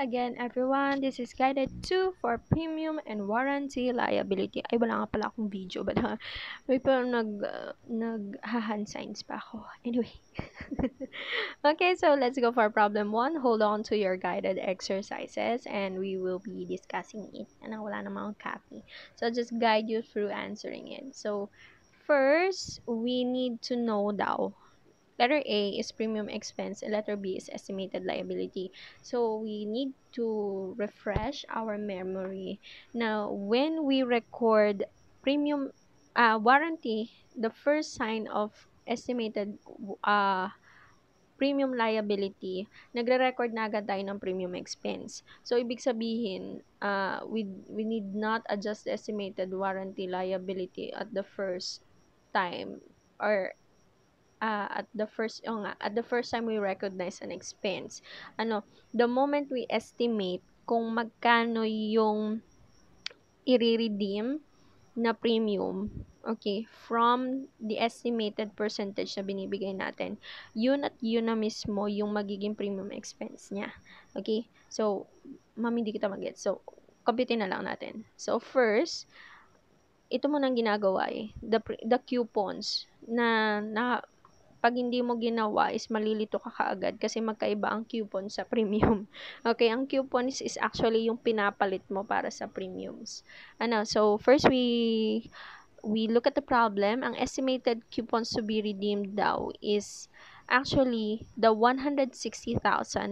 again everyone, this is guided 2 for premium and warranty liability. Ay, wala nga pala akong video, but uh, may pa nag, uh, nag-hand signs pa ako. Anyway. okay, so let's go for problem 1. Hold on to your guided exercises and we will be discussing it. And wala namang copy. So, just guide you through answering it. So, first, we need to know daw Letter A is premium expense and letter B is estimated liability. So we need to refresh our memory. Now, when we record premium uh, warranty, the first sign of estimated uh, premium liability, nagre-record na agad tayo ng premium expense. So, ibig sabihin, uh, we, we need not adjust estimated warranty liability at the first time or uh, at the first oh nga, at the first time we recognize an expense. Ano the moment we estimate kung magkano yung i-redeem na premium okay from the estimated percentage na binibigay natin yun at yun na mismo yung magiging premium expense niya. Okay? So ma'am hindi kita mag-get so compute na lang natin. So first ito mo nang ginagawa eh. The the coupons na na pag hindi mo ginawa is malilito ka kaagad kasi magkaiba ang coupon sa premium. Okay, ang coupons is actually yung pinapalit mo para sa premiums. Ano, so first we we look at the problem. Ang estimated coupons to be redeemed daw is actually the 160,000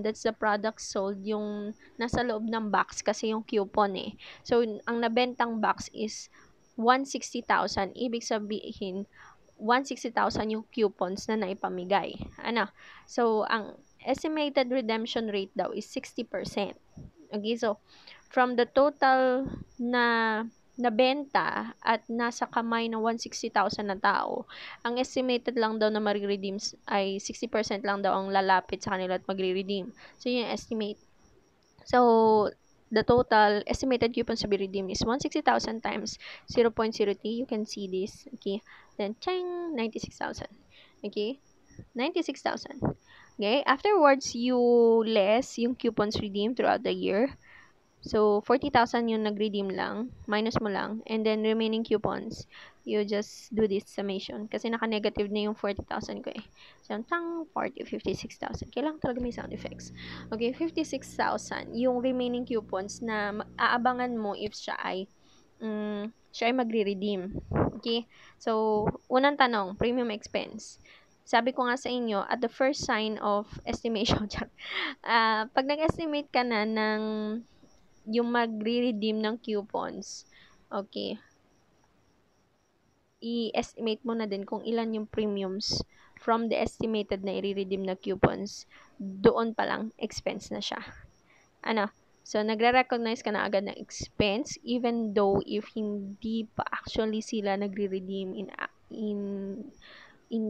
that's the product sold yung nasa loob ng box kasi yung coupon eh. So ang nabentang box is 160,000 ibig sabihin 160,000 yung coupons na naipamigay. Ano? So, ang estimated redemption rate daw is 60%. Okay, so, from the total na nabenta at nasa kamay ng 160,000 na tao, ang estimated lang daw na mariredeem ay 60% lang daw ang lalapit sa kanila at magre-redeem. So, yun yung estimate. So, the total estimated coupons to be redeemed is 160,000 times 0.03. You can see this. Okay. Then, chang, 96,000. Okay. 96,000. Okay. Afterwards, you less yung coupons redeemed throughout the year. So, 40,000 yung nag-redeem lang. Minus mo lang. And then, remaining coupons, you just do this summation. Kasi naka-negative na yung 40,000 ko eh. So, tang 40, 56,000. Kailangan talaga may sound effects. Okay, 56,000. Yung remaining coupons na aabangan mo if siya ay um, siya ay magre-redeem. Okay? So, unang tanong, premium expense sabi ko nga sa inyo, at the first sign of estimation, uh, pag nag-estimate ka na ng yung magre-redeem ng coupons, okay, i-estimate mo na din kung ilan yung premiums from the estimated na i-redeem na coupons. Doon pa lang, expense na siya. Ano? So, nagre-recognize ka na agad ng expense even though if hindi pa actually sila nagre-redeem in in in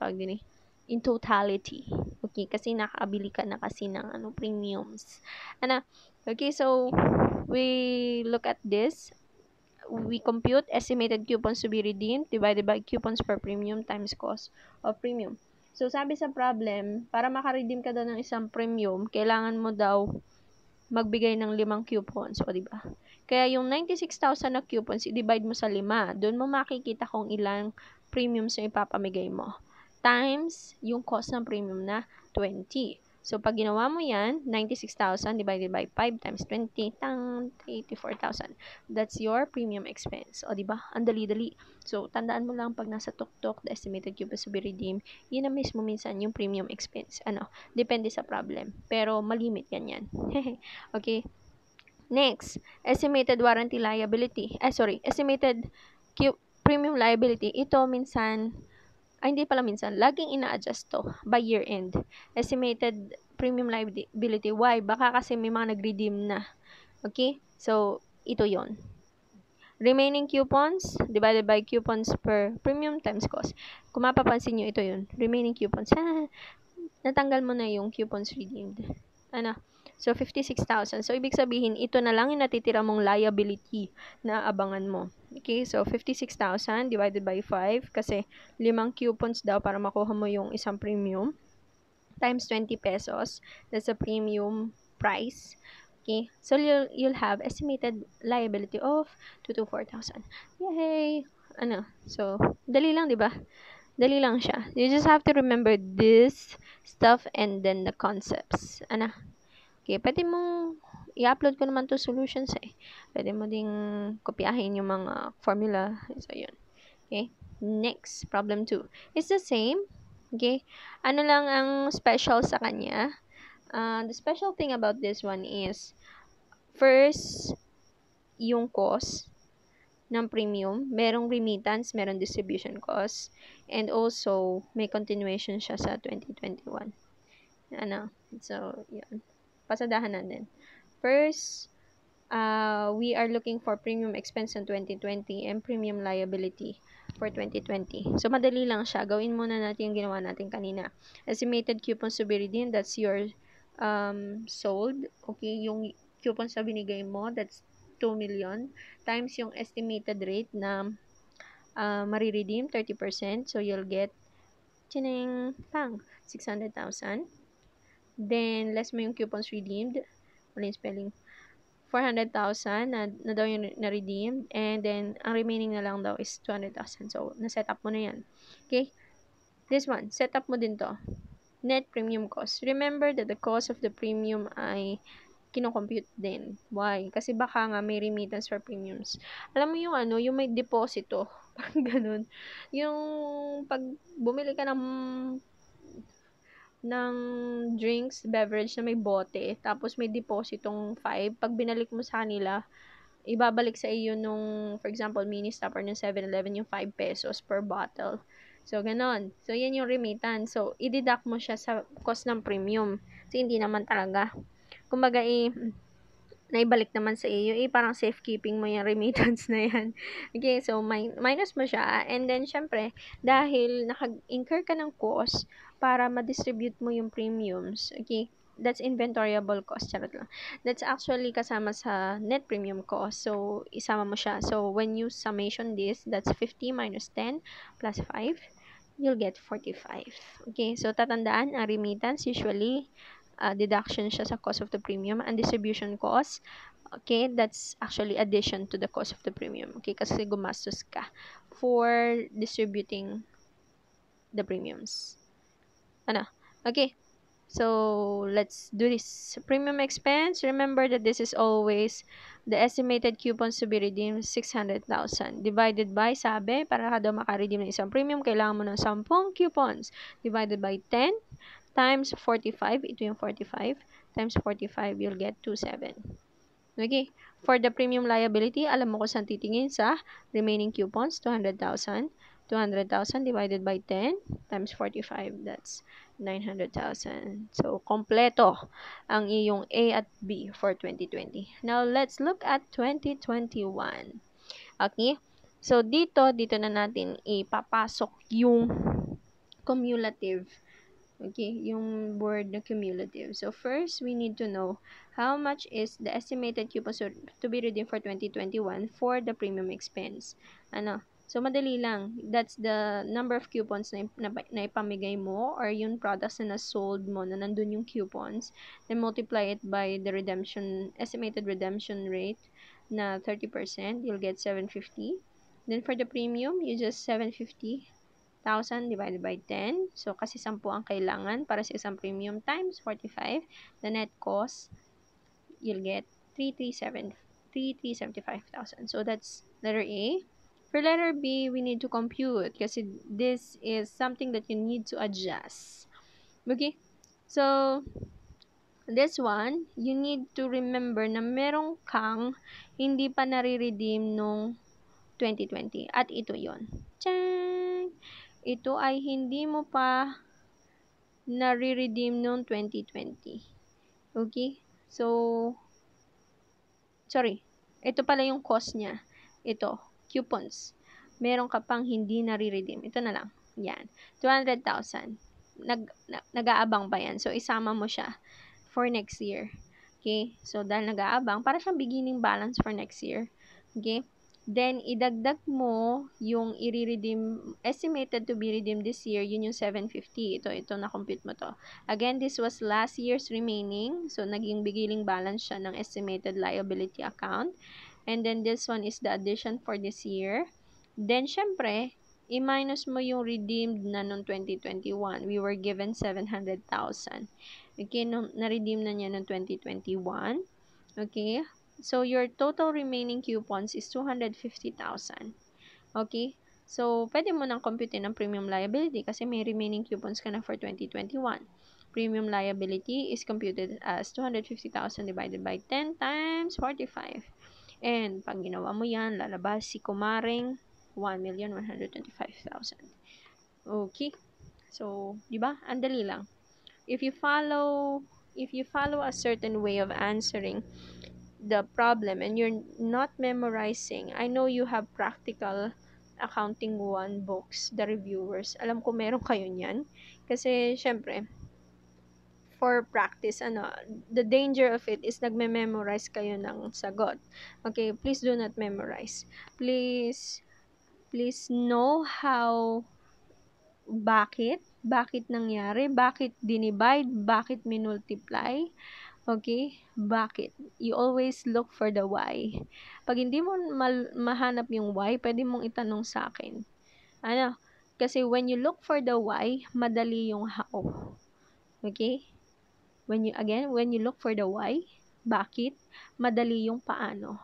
pag din in totality. Okay, kasi nakabili ka na kasi ng ano premiums. Ano? Okay, so we look at this. We compute estimated coupons to be redeemed divided by coupons per premium times cost of premium. So, sabi sa problem, para makaredeem ka daw ng isang premium, kailangan mo daw magbigay ng limang coupons. O, diba? Kaya yung 96,000 na coupons, i-divide mo sa lima. Doon mo makikita kung ilang premiums yung ipapamigay mo. Times yung cost ng premium na 20. So, pag ginawa mo yan, 96,000 divided by 5 times 20, tang 84,000. That's your premium expense. O, di ba? Ang dali-dali. So, tandaan mo lang pag nasa tuktok, the estimated coupons to be redeemed, yun na mismo minsan yung premium expense. Ano? Depende sa problem. Pero, malimit yan yan. okay? Next, estimated warranty liability. Eh, sorry, estimated premium liability. Ito minsan, ay hindi pala minsan, laging ina-adjust to by year end. Estimated premium liability. Why? Baka kasi may mga nag-redeem na. Okay? So, ito yon Remaining coupons divided by coupons per premium times cost. Kung mapapansin nyo, ito yun. Remaining coupons. natanggal mo na yung coupons redeemed. Ano? So, 56,000. So, ibig sabihin, ito na lang yung natitira mong liability na abangan mo. Okay, so 56,000 divided by 5 kasi limang coupons daw para makuha mo yung isang premium times 20 pesos. That's a premium price. Okay, so you'll, you'll have estimated liability of 2 to 4,000. Yay! Ano? So, dali lang, di ba? Dali lang siya. You just have to remember this stuff and then the concepts. Ano? Okay, pwede mong i-upload ko naman to solutions eh. Pwede mo ding kopyahin yung mga formula. So, yun. Okay? Next, problem 2. It's the same. Okay? Ano lang ang special sa kanya? Uh, the special thing about this one is, first, yung cost ng premium. Merong remittance, merong distribution cost. And also, may continuation siya sa 2021. Ano? So, yun. Pasadahan natin. First, uh, we are looking for premium expense in 2020 and premium liability for 2020. So, madali lang siya. Gawin muna natin yung ginawa natin kanina. Estimated coupons to be redeemed, that's your um, sold, okay, yung coupons na binigay mo, that's 2 million, times yung estimated rate na uh, mariredeem, 30%, so you'll get, chineng, pang, 600,000. Then, less mo yung coupons redeemed, wala yung spelling, 400,000 na, na daw yung na-redeemed, and then, ang remaining na lang daw is 200,000. So, na-set up mo na yan. Okay? This one, set up mo din to net premium cost. Remember that the cost of the premium ay kinocompute din. Why? Kasi baka nga may remittance for premiums. Alam mo yung ano, yung may deposito. Parang ganun. Yung pag bumili ka ng ng drinks, beverage na may bote, tapos may depositong 5, pag binalik mo sa kanila, ibabalik sa iyo nung, for example, mini stop or ng 7-Eleven yung 5 pesos per bottle. So, ganon. So, yan yung remittance. So, i-deduct mo siya sa cost ng premium. Kasi hindi naman talaga. Kumbaga, eh, naibalik naman sa iyo, eh, parang safekeeping mo yung remittance na yan. Okay, so, min- minus mo siya. And then, syempre, dahil naka-incur ka ng cost para ma-distribute mo yung premiums, okay, that's inventoryable cost. Charot lang. That's actually kasama sa net premium cost. So, isama mo siya. So, when you summation this, that's 50 minus 10 plus 5, you'll get 45. Okay, so tatandaan, ang remittance usually uh, deduction siya sa cost of the premium and distribution cost. Okay, that's actually addition to the cost of the premium. Okay, kasi gumastos ka for distributing the premiums. Ano? Okay, So, let's do this. Premium expense, remember that this is always the estimated coupons to be redeemed, 600,000. Divided by, sabi, para ka daw makaredeem ng isang premium, kailangan mo ng 10 coupons. Divided by 10 times 45, ito yung 45, times 45, you'll get 27. Okay, for the premium liability, alam mo kung saan titingin sa remaining coupons, 200,000. 200,000 divided by 10 times 45, that's 900,000. So, kompleto ang iyong A at B for 2020. Now, let's look at 2021. Okay? So, dito, dito na natin ipapasok yung cumulative Okay, yung word na cumulative. So, first, we need to know how much is the estimated coupons to be redeemed for 2021 for the premium expense. Ano? So, madali lang. That's the number of coupons na, na, na ipamigay mo or yung products na na-sold mo na nandun yung coupons. Then, multiply it by the redemption, estimated redemption rate na 30%. You'll get 750. Then, for the premium, you just 750 1,000 divided by 10. So, kasi 10 ang kailangan para sa isang premium times 45. The net cost, you'll get 337, 3,375,000. So, that's letter A. For letter B, we need to compute kasi this is something that you need to adjust. Okay? So, this one, you need to remember na merong kang hindi pa nare-redeem nung 2020. At ito yon. Tiyang! Ito ay hindi mo pa nare-redeem nung 2020. Okay? So, sorry. Ito pala yung cost niya. Ito coupons. Meron ka pang hindi nare-redeem. Ito na lang. Yan. 200,000. Nag, nag-aabang pa yan. So, isama mo siya for next year. Okay? So, dahil nag-aabang, para siyang beginning balance for next year. Okay? Then, idagdag mo yung i-redeem, estimated to be redeemed this year, yun yung 750. Ito, ito, na-compute mo to. Again, this was last year's remaining. So, naging beginning balance siya ng estimated liability account. And then, this one is the addition for this year. Then, syempre, i-minus mo yung redeemed na noong 2021. We were given 700,000. Okay, nung na-redeem na niya noong 2021. Okay, So, your total remaining coupons is 250,000. Okay? So, pwede mo nang compute ng premium liability kasi may remaining coupons ka na for 2021. Premium liability is computed as 250,000 divided by 10 times 45. And, pag ginawa mo yan, lalabas si kumaring 1,125,000. Okay? So, di ba? Andali lang. If you follow, if you follow a certain way of answering, the problem and you're not memorizing, I know you have practical accounting 1 books, the reviewers. Alam ko meron kayo niyan. Kasi, syempre, for practice, ano, the danger of it is nagme-memorize kayo ng sagot. Okay, please do not memorize. Please, please know how, bakit, bakit nangyari, bakit dinivide, bakit minultiply, Okay? Bakit? You always look for the why. Pag hindi mo mal- mahanap yung why, pwede mong itanong sa akin. Ano? Kasi when you look for the why, madali yung how. Okay? When you, again, when you look for the why, bakit, madali yung paano.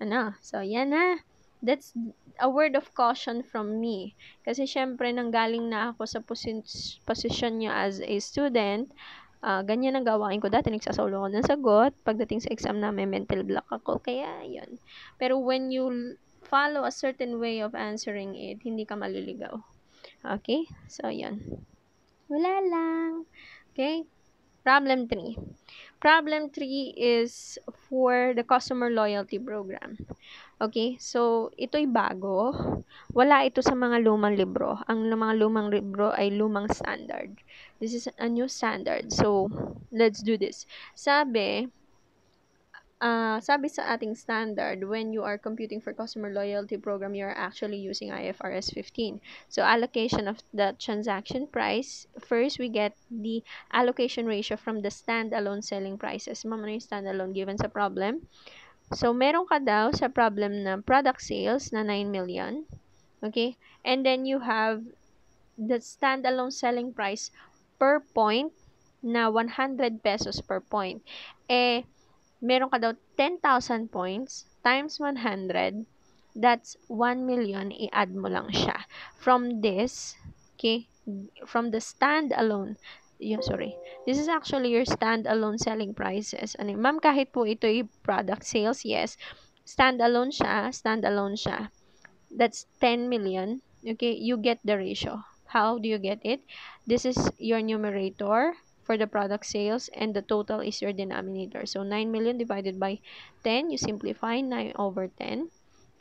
Ano? So, yan na. That's a word of caution from me. Kasi syempre, nanggaling na ako sa posi- position nyo as a student, uh, ganyan ang gawain ko dati, nagsasolo ako ng sagot. Pagdating sa exam namin, mental block ako. Kaya, yun. Pero when you follow a certain way of answering it, hindi ka maliligaw. Okay? So, yun. Wala lang. Okay? Problem 3. Problem 3 is for the customer loyalty program. Okay? So, ito'y bago. Wala ito sa mga lumang libro. Ang mga lumang libro ay lumang standard. This is a new standard. So, let's do this. Sabi, uh, sabi sa ating standard, when you are computing for customer loyalty program, you are actually using IFRS 15. So, allocation of the transaction price, first we get the allocation ratio from the standalone selling prices. Mama yung standalone given sa problem. So, meron ka daw sa problem na product sales na 9 million. Okay? And then you have the standalone selling price per point na 100 pesos per point. Eh, meron ka daw 10,000 points times 100, that's 1 million, i-add mo lang siya. From this, okay, from the stand-alone, yung, sorry, this is actually your stand-alone selling prices. Ano, ma'am, kahit po ito yung product sales, yes, stand-alone siya, stand-alone siya. That's 10 million, okay, you get the ratio. How do you get it? This is your numerator for the product sales and the total is your denominator. So 9 million divided by 10, you simplify 9 over 10.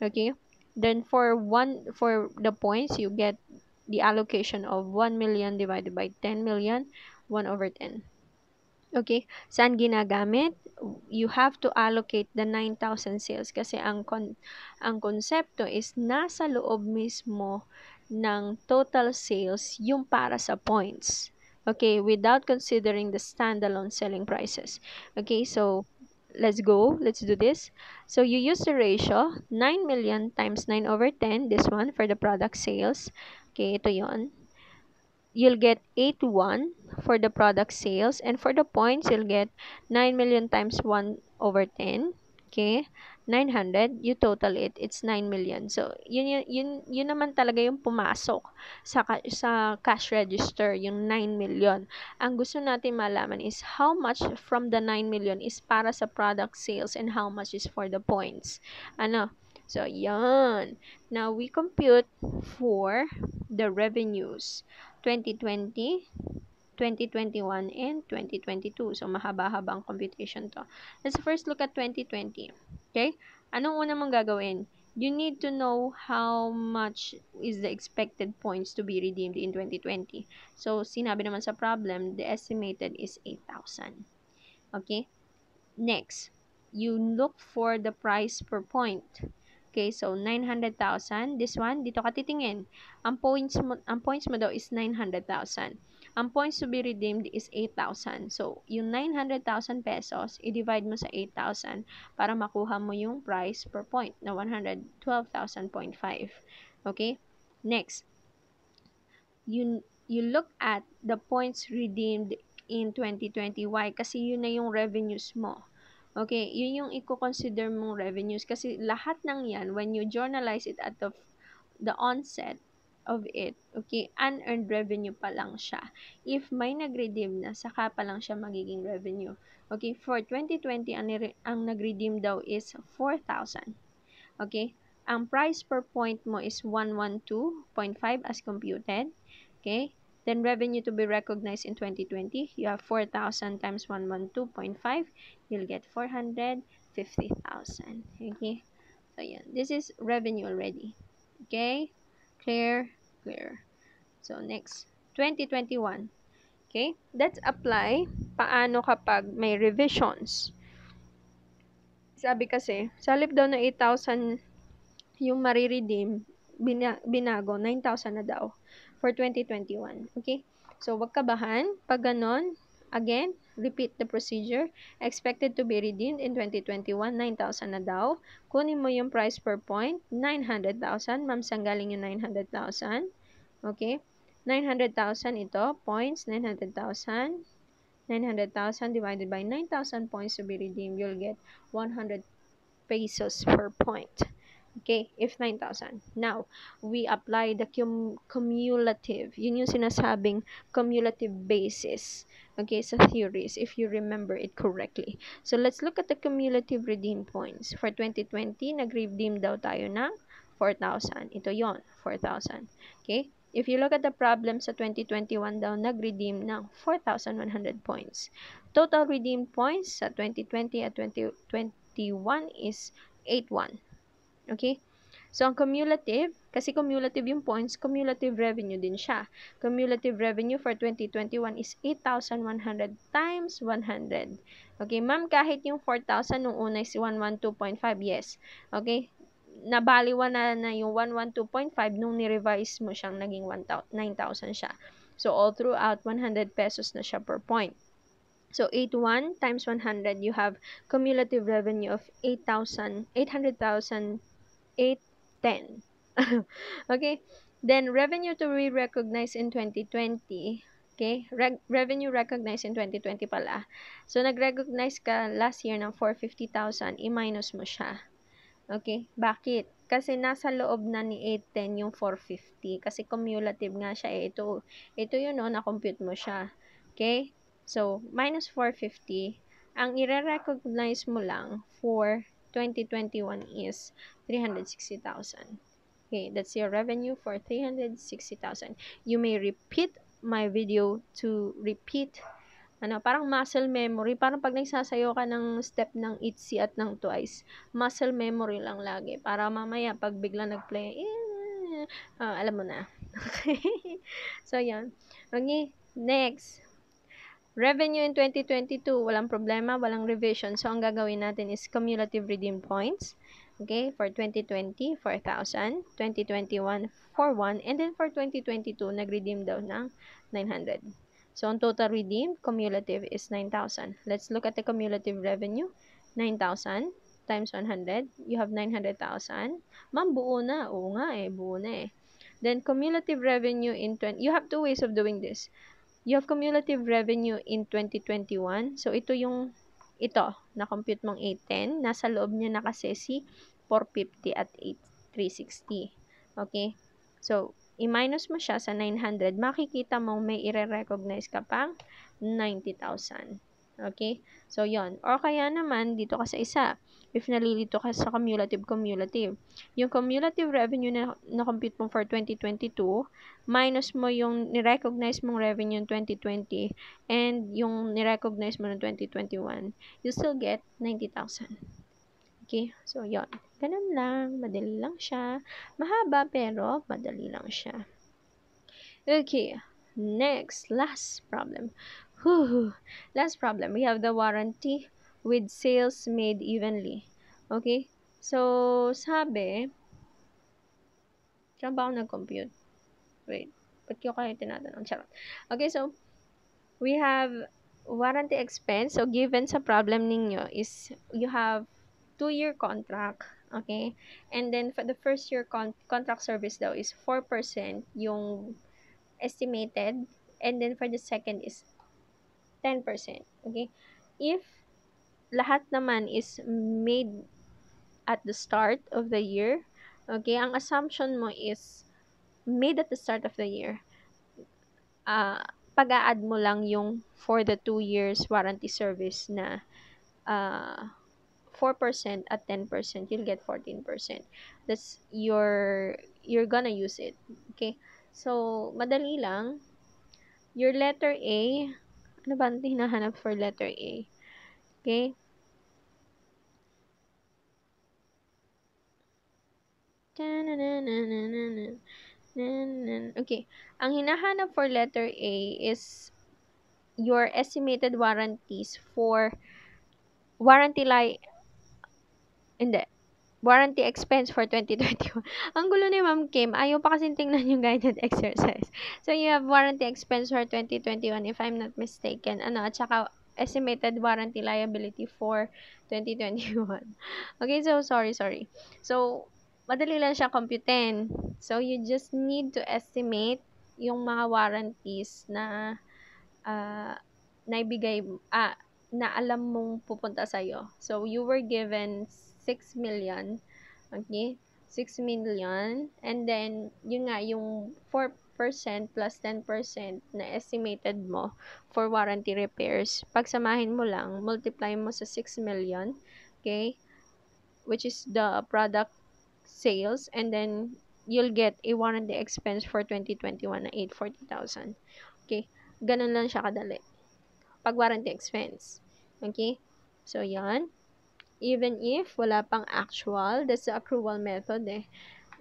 Okay? Then for one for the points, you get the allocation of 1 million divided by 10 million, 1 over 10. Okay? Saan ginagamit? You have to allocate the 9,000 sales kasi ang kon ang konsepto is nasa loob mismo ng total sales yung para sa points. Okay, without considering the standalone selling prices. Okay, so let's go. Let's do this. So you use the ratio 9 million times 9 over 10. This one for the product sales. Okay, ito yon. You'll get 81 for the product sales. And for the points, you'll get 9 million times 1 over 10. Okay. 900, you total it, it's 9 million. So, yun, yun, yun, yun naman talaga yung pumasok sa, sa cash register, yung 9 million. Ang gusto natin malaman is how much from the 9 million is para sa product sales and how much is for the points. Ano? So, yan. Now, we compute for the revenues. 2020, 2021, and 2022. So, mahaba-haba ang computation to. Let's first look at 2020. Okay? Anong una mong gagawin? You need to know how much is the expected points to be redeemed in 2020. So, sinabi naman sa problem, the estimated is 8,000. Okay? Next, you look for the price per point. Okay, so 900,000. This one, dito ka titingin. Ang points mo, ang points mo daw is 900,000. Ang points to be redeemed is 8,000. So, yung 900,000 pesos, i-divide mo sa 8,000 para makuha mo yung price per point na 112,000.5. Okay? Next, you, you look at the points redeemed in 2020. Why? Kasi yun na yung revenues mo. Okay, yun yung i-consider mong revenues kasi lahat ng yan, when you journalize it at the, the onset of it, okay, unearned revenue pa lang siya. If may nag-redeem na, saka pa lang siya magiging revenue. Okay, for 2020, ang, ang nag-redeem daw is 4,000. Okay, ang price per point mo is 112.5 as computed. Okay, Then revenue to be recognized in 2020, you have 4,000 times 112.5, you'll get 450,000. Okay? So, yeah, this is revenue already. Okay? Clear? Clear. So, next. 2021. Okay? Let's apply paano kapag may revisions. Sabi kasi, sa halip daw na 8,000 yung mariredeem, binago, 9,000 na daw for 2021. Okay? So, wag kabahan. Pag ganon, again, repeat the procedure. Expected to be redeemed in 2021, 9,000 na daw. Kunin mo yung price per point, 900,000. Ma'am, sanggaling yung 900,000. Okay? 900,000 ito, points, 900,000. 900,000 divided by 9,000 points to be redeemed, you'll get 100 pesos per point. Okay, if 9,000. Now, we apply the cum cumulative. Yun yung sinasabing cumulative basis. Okay, sa theories, if you remember it correctly. So, let's look at the cumulative redeem points. For 2020, nag-redeem daw tayo ng 4,000. Ito yon 4,000. Okay? If you look at the problem sa 2021 daw, nag-redeem ng 4,100 points. Total redeem points sa 2020 at 2021 is 81. Okay? So, ang cumulative, kasi cumulative yung points, cumulative revenue din siya. Cumulative revenue for 2021 is 8,100 times 100. Okay, ma'am, kahit yung 4,000 nung una is 112.5, yes. Okay, nabaliwan na na yung 112.5 nung ni-revise mo siyang naging 9,000 siya. So, all throughout, 100 pesos na siya per point. So, 81 times 100, you have cumulative revenue of 8,000, 800,000 8, 10. okay? Then, revenue to be recognized in 2020. Okay? Re revenue recognized in 2020 pala. So, nag-recognize ka last year ng 450,000, i-minus mo siya. Okay? Bakit? Kasi nasa loob na ni 810 yung 450. Kasi cumulative nga siya eh. Ito, ito yun no, na-compute mo siya. Okay? So, minus 450. Ang i-recognize mo lang for 2021 is 360,000. Okay, that's your revenue for 360,000. You may repeat my video to repeat ano, parang muscle memory. Parang pag nagsasayo ka ng step ng ITZY at ng twice, muscle memory lang lagi. Para mamaya, pag bigla nag-play, eh, uh, alam mo na. So, yan. Okay, next. Revenue in 2022, walang problema, walang revision. So, ang gagawin natin is cumulative redeem points. Okay, for 2020, 4,000. 2021, 4,1. And then for 2022, nag-redeem daw ng 900. So, ang total redeem, cumulative is 9,000. Let's look at the cumulative revenue. 9,000 times 100. You have 900,000. Ma'am, buo na. Oo nga eh, buo na eh. Then, cumulative revenue in 20, you have two ways of doing this you have cumulative revenue in 2021. So, ito yung, ito, na-compute mong 810. Nasa loob niya na kasi si 450 at 8360. Okay? So, i-minus mo siya sa 900, makikita mong may i-recognize ka pang 90,000. Okay? So, yon Or kaya naman, dito ka sa isa. If nalilito ka sa cumulative, cumulative. Yung cumulative revenue na na-compute mo for 2022, minus mo yung ni-recognize mong revenue in 2020 and yung ni-recognize mo ng 2021, you still get 90,000. Okay? So, yon Ganun lang. Madali lang siya. Mahaba pero madali lang siya. Okay. Next, last problem. Whew. Last problem, we have the warranty with sales made evenly. Okay? So, sabi, saan ba ako nag-compute? Wait, ba't ko kayo tinatanong? Charot. Okay, so, we have warranty expense. So, given sa problem ninyo is you have two-year contract. Okay? And then, for the first year con- contract service daw is 4% yung estimated. And then, for the second is 10%. Okay? If lahat naman is made at the start of the year, okay, ang assumption mo is made at the start of the year. Uh, pag-a-add mo lang yung for the two years warranty service na uh, 4% at 10%, you'll get 14%. That's your, you're gonna use it. Okay? So, madali lang. Your letter A, ano ba ang hinahanap for letter A? Okay? Okay. Ang hinahanap for letter A is your estimated warranties for warranty li hindi. Warranty expense for 2021. Ang gulo ni Ma'am Kim. Ayaw pa kasi tingnan yung guided exercise. So, you have warranty expense for 2021 if I'm not mistaken. Ano, at saka estimated warranty liability for 2021. Okay, so sorry, sorry. So, madali lang siya computein. So, you just need to estimate yung mga warranties na uh, naibigay, ah, na alam mong pupunta sa'yo. So, you were given 6 million. Okay? 6 million. And then, yun nga, yung 4% plus 10% na estimated mo for warranty repairs. Pagsamahin mo lang, multiply mo sa 6 million. Okay? Which is the product sales. And then, you'll get a warranty expense for 2021 na 840,000. Okay? Ganun lang siya kadali. Pag warranty expense. Okay? So, yan even if wala pang actual, that's the accrual method eh.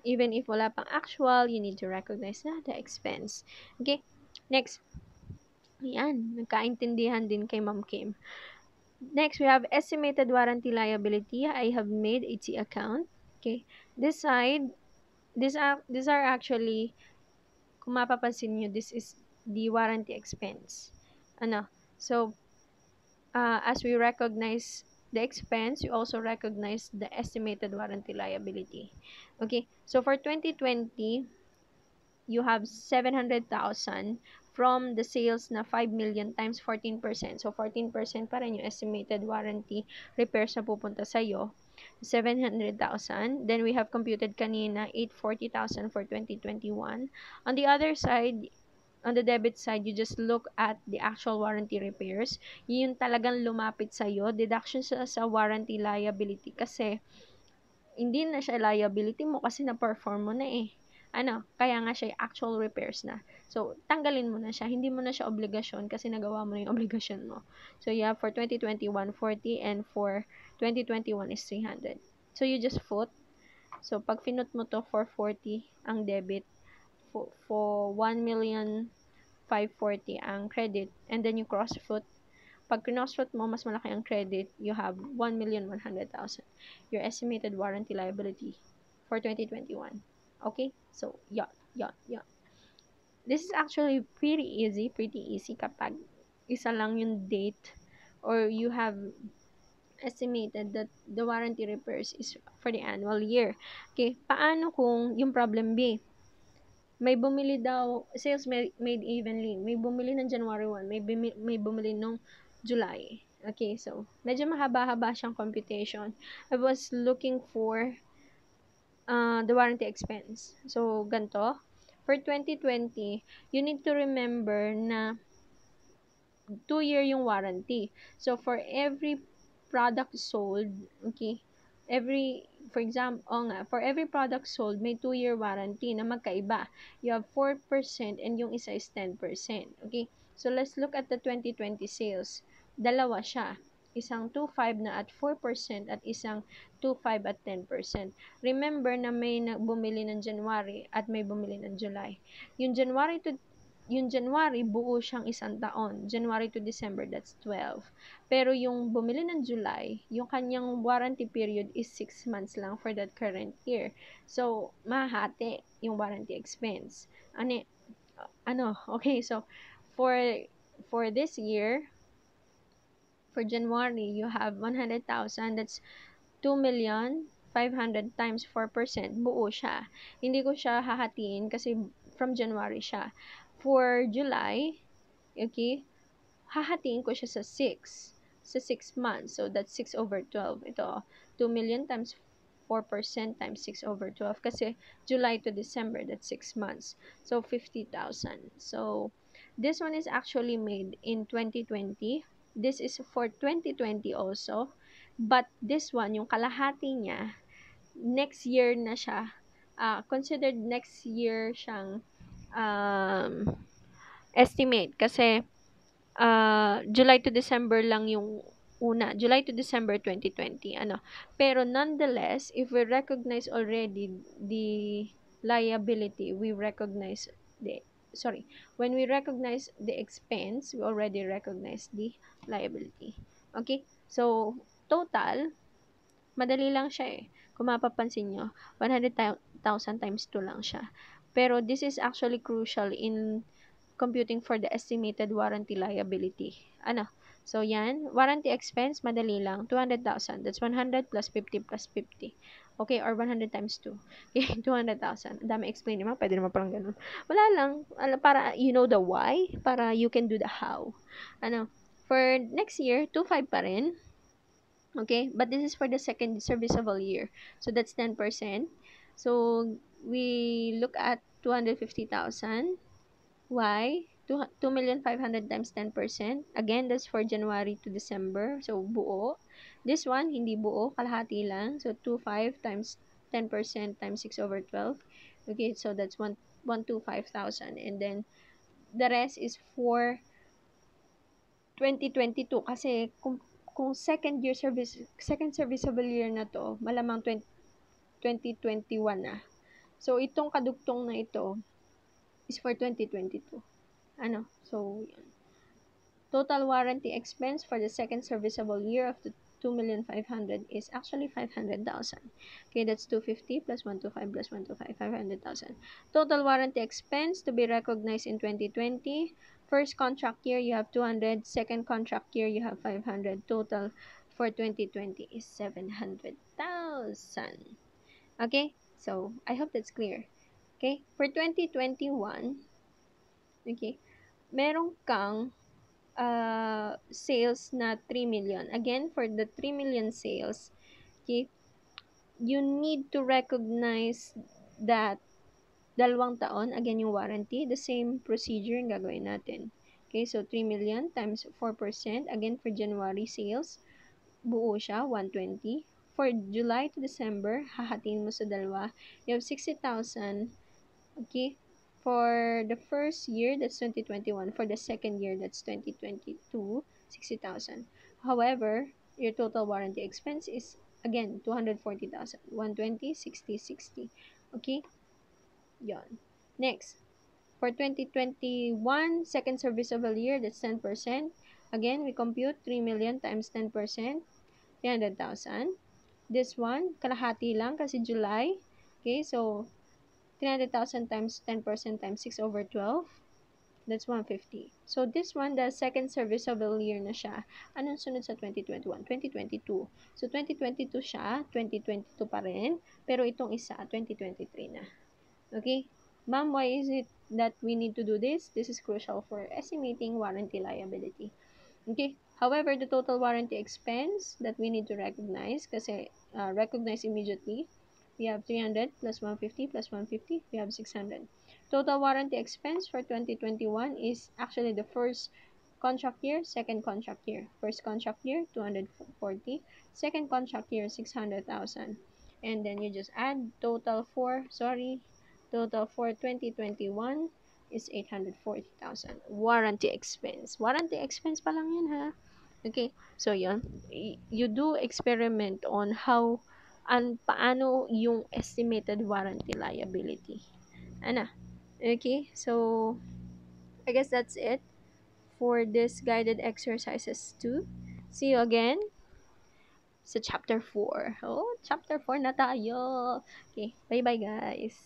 Even if wala pang actual, you need to recognize na the expense. Okay? Next. Ayan, nagkaintindihan din kay Ma'am Kim. Next, we have estimated warranty liability. I have made a T account. Okay? This side, this these are actually, kung mapapansin nyo, this is the warranty expense. Ano? So, uh, as we recognize the expense, you also recognize the estimated warranty liability. Okay, so for 2020, you have 700,000 from the sales na 5 million times 14%. So, 14% pa rin yung estimated warranty repairs na pupunta sa'yo. 700,000. Then, we have computed kanina 840,000 for 2021. On the other side, on the debit side, you just look at the actual warranty repairs. Yun talagang lumapit sa'yo. Deduction sa, sa warranty liability kasi hindi na siya liability mo kasi na-perform mo na eh. Ano, kaya nga siya actual repairs na. So, tanggalin mo na siya. Hindi mo na siya obligasyon kasi nagawa mo na yung obligasyon mo. So, yeah, for 2021, 40 and for 2021 is 300. So, you just foot. So, pag finot mo to for 40 ang debit, for, for 1 million 540 ang credit and then you cross foot pag cross foot mo mas malaki ang credit you have 1,100,000 your estimated warranty liability for 2021 okay so yeah yeah yeah this is actually pretty easy pretty easy kapag isa lang yung date or you have estimated that the warranty repairs is for the annual year. Okay, paano kung yung problem B? may bumili daw, sales made, evenly. May bumili ng January 1, may, bumi, may bumili nung July. Okay, so, medyo mahaba-haba siyang computation. I was looking for uh, the warranty expense. So, ganto. For 2020, you need to remember na 2-year yung warranty. So, for every product sold, okay, every for example, oh nga, for every product sold, may 2-year warranty na magkaiba. You have 4% and yung isa is 10%. Okay? So, let's look at the 2020 sales. Dalawa siya. Isang 2.5 na at 4% at isang 2.5 at 10%. Remember na may bumili ng January at may bumili ng July. Yung January to yung January, buo siyang isang taon. January to December, that's 12. Pero yung bumili ng July, yung kanyang warranty period is 6 months lang for that current year. So, mahati yung warranty expense. Ano, ano, okay, so, for, for this year, for January, you have 100,000, that's 2 million 500 times 4%, buo siya. Hindi ko siya hahatiin kasi from January siya. For July, okay, hahatiin ko siya sa 6. Sa 6 months. So, that's 6 over 12. Ito, 2 million times 4% times 6 over 12. Kasi July to December, that's 6 months. So, 50,000. So, this one is actually made in 2020. This is for 2020 also. But this one, yung kalahati niya, next year na siya, uh, considered next year siyang um, estimate. Kasi, uh, July to December lang yung una. July to December 2020. Ano. Pero nonetheless, if we recognize already the liability, we recognize the sorry, when we recognize the expense, we already recognize the liability. Okay? So, total, madali lang siya eh. Kung mapapansin nyo, 100,000 times 2 lang siya. Pero this is actually crucial in computing for the estimated warranty liability. Ano? So, yan. Warranty expense, madali lang. 200,000. That's 100 plus 50 plus 50. Okay, or 100 times 2. Okay, 200,000. Dami explain naman. Pwede naman parang ganun. Wala lang. Para you know the why. Para you can do the how. Ano? For next year, 2.5 pa rin. Okay, but this is for the second serviceable year. So that's 10%. So we look at 250,000. Why? 2,500,000 times 10%. Again, that's for January to December. So buo. This one, hindi buo, kalahati lang. So 25 times 10% times 6 over 12. Okay, so that's 1, 125,000. And then the rest is for 2022 kasi kung kung second year service, second serviceable year na to, malamang 20, 2021 na. So, itong kadugtong na ito is for 2022. Ano? So, yan. Total warranty expense for the second serviceable year of the 2,500,000 is actually 500,000. Okay, that's 250 plus 125 plus 125, 500,000. Total warranty expense to be recognized in 2020 First contract year, you have 200. Second contract year, you have 500. Total for 2020 is 700,000. Okay? So, I hope that's clear. Okay? For 2021, okay, meron kang uh, sales na 3 million. Again, for the 3 million sales, okay, you need to recognize that dalawang taon, again yung warranty, the same procedure yung gagawin natin. Okay, so 3 million times 4%, again for January sales, buo siya, 120. For July to December, hahatiin mo sa dalawa, you have 60,000, okay, for the first year, that's 2021. For the second year, that's 2022, 60,000. However, your total warranty expense is, again, 240,000. 120, 60, 60. Okay? Yon. Next, for 2021, second serviceable year, that's 10%. Again, we compute 3 million times 10%, 300,000. This one, kalahati lang kasi July. Okay, so 300,000 times 10% times 6 over 12. That's 150. So, this one, the second serviceable year na siya. Anong sunod sa 2021? 2022. So, 2022 siya, 2022 pa rin. Pero itong isa, 2023 na. Okay? Ma'am, why is it that we need to do this? This is crucial for estimating warranty liability. Okay? However, the total warranty expense that we need to recognize, kasi uh, recognize immediately, we have 300 plus 150 plus 150, we have 600. Total warranty expense for 2021 is actually the first contract year, second contract year. First contract year, 240. Second contract year, 600,000. And then you just add total for, sorry, Total for 2021 is 840,000. Warranty expense. Warranty expense pa lang yan ha. Okay, so yun. You do experiment on how and paano yung estimated warranty liability. Ano? Okay, so I guess that's it for this guided exercises 2. See you again sa chapter 4. Oh, chapter 4 na tayo. Okay, bye-bye guys.